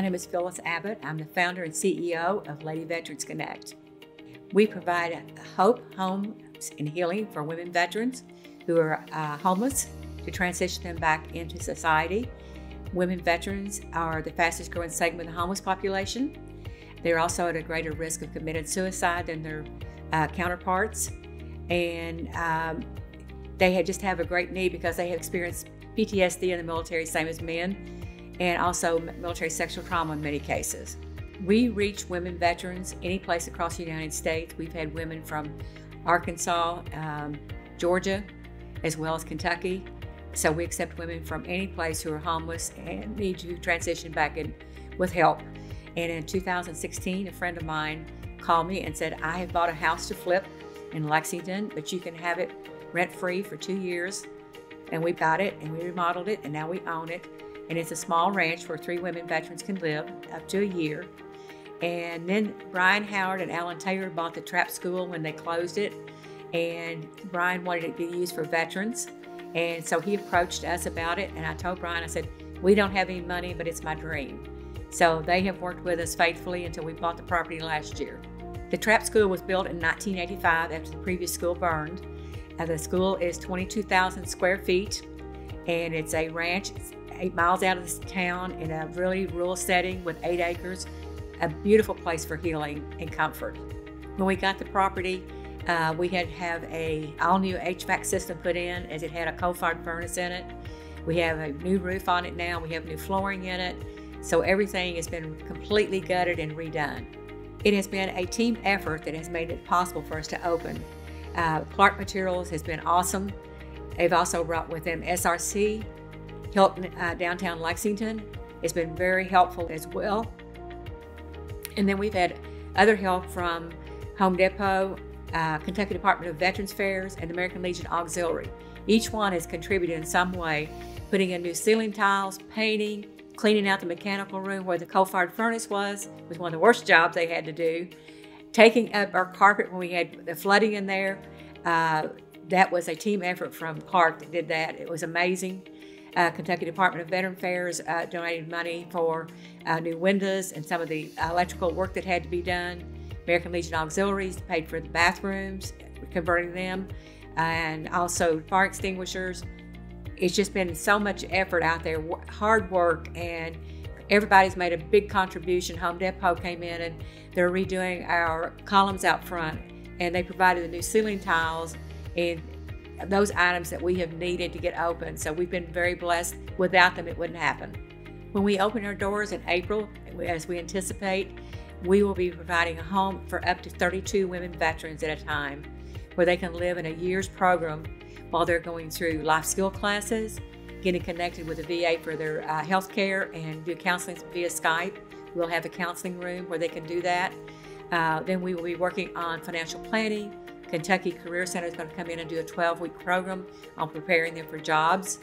name is Phyllis Abbott. I'm the founder and CEO of Lady Veterans Connect. We provide hope, homes, and healing for women veterans who are uh, homeless to transition them back into society. Women veterans are the fastest growing segment of the homeless population. They're also at a greater risk of committed suicide than their uh, counterparts. And um, they just have a great need because they have experienced PTSD in the military, same as men and also military sexual trauma in many cases. We reach women veterans any place across the United States. We've had women from Arkansas, um, Georgia, as well as Kentucky. So we accept women from any place who are homeless and need to transition back in with help. And in 2016, a friend of mine called me and said, I have bought a house to flip in Lexington, but you can have it rent free for two years. And we got it and we remodeled it and now we own it and it's a small ranch where three women veterans can live up to a year. And then Brian Howard and Alan Taylor bought the Trapp school when they closed it, and Brian wanted it to be used for veterans. And so he approached us about it, and I told Brian, I said, We don't have any money, but it's my dream. So they have worked with us faithfully until we bought the property last year. The Trapp school was built in 1985 after the previous school burned. Uh, the school is 22,000 square feet and it's a ranch. It's eight miles out of the town in a really rural setting with eight acres, a beautiful place for healing and comfort. When we got the property, uh, we had have a all new HVAC system put in as it had a coal-fired furnace in it. We have a new roof on it now. We have new flooring in it. So everything has been completely gutted and redone. It has been a team effort that has made it possible for us to open. Uh, Clark Materials has been awesome. They've also brought with them SRC, Hilton uh, downtown Lexington has been very helpful as well. And then we've had other help from Home Depot, uh, Kentucky Department of Veterans Affairs, and American Legion Auxiliary. Each one has contributed in some way, putting in new ceiling tiles, painting, cleaning out the mechanical room where the coal-fired furnace was, was one of the worst jobs they had to do. Taking up our carpet when we had the flooding in there, uh, that was a team effort from Clark that did that. It was amazing. Uh, Kentucky Department of Veteran Affairs uh, donated money for uh, new windows and some of the electrical work that had to be done. American Legion Auxiliaries paid for the bathrooms, converting them, and also fire extinguishers. It's just been so much effort out there, hard work, and everybody's made a big contribution. Home Depot came in and they're redoing our columns out front, and they provided the new ceiling tiles and those items that we have needed to get open. So we've been very blessed. Without them, it wouldn't happen. When we open our doors in April, as we anticipate, we will be providing a home for up to 32 women veterans at a time where they can live in a year's program while they're going through life skill classes, getting connected with the VA for their uh, health care, and do counseling via Skype. We'll have a counseling room where they can do that. Uh, then we will be working on financial planning, Kentucky Career Center is going to come in and do a 12 week program on preparing them for jobs.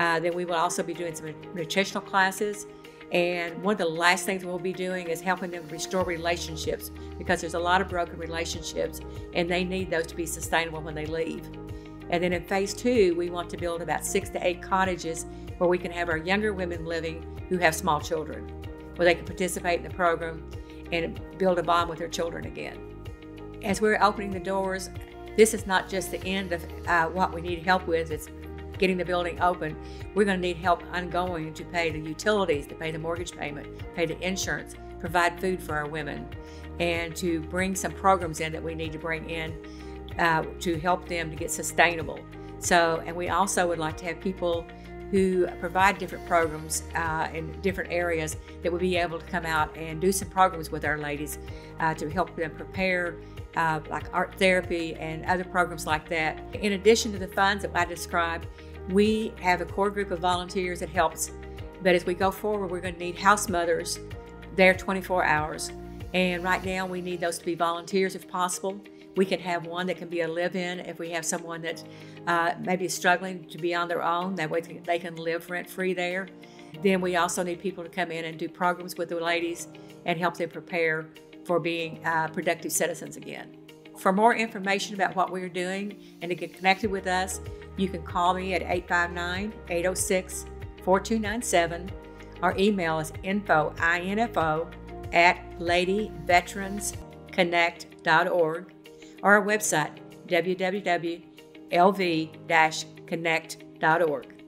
Uh, then we will also be doing some nutritional classes. And one of the last things we'll be doing is helping them restore relationships because there's a lot of broken relationships and they need those to be sustainable when they leave. And then in phase two, we want to build about six to eight cottages where we can have our younger women living who have small children, where they can participate in the program and build a bond with their children again as we're opening the doors, this is not just the end of uh, what we need help with. It's getting the building open. We're going to need help ongoing to pay the utilities, to pay the mortgage payment, pay the insurance, provide food for our women, and to bring some programs in that we need to bring in uh, to help them to get sustainable. So, and we also would like to have people who provide different programs uh, in different areas that would be able to come out and do some programs with our ladies uh, to help them prepare uh, like art therapy and other programs like that. In addition to the funds that I described, we have a core group of volunteers that helps. But as we go forward, we're going to need house mothers there 24 hours. And right now, we need those to be volunteers if possible. We can have one that can be a live in if we have someone that uh, maybe is struggling to be on their own. That way they can live rent free there. Then we also need people to come in and do programs with the ladies and help them prepare for being uh, productive citizens again. For more information about what we're doing and to get connected with us, you can call me at 859 806 4297 Our email is info, info at ladyveteransconnect.org or our website, www.lv-connect.org.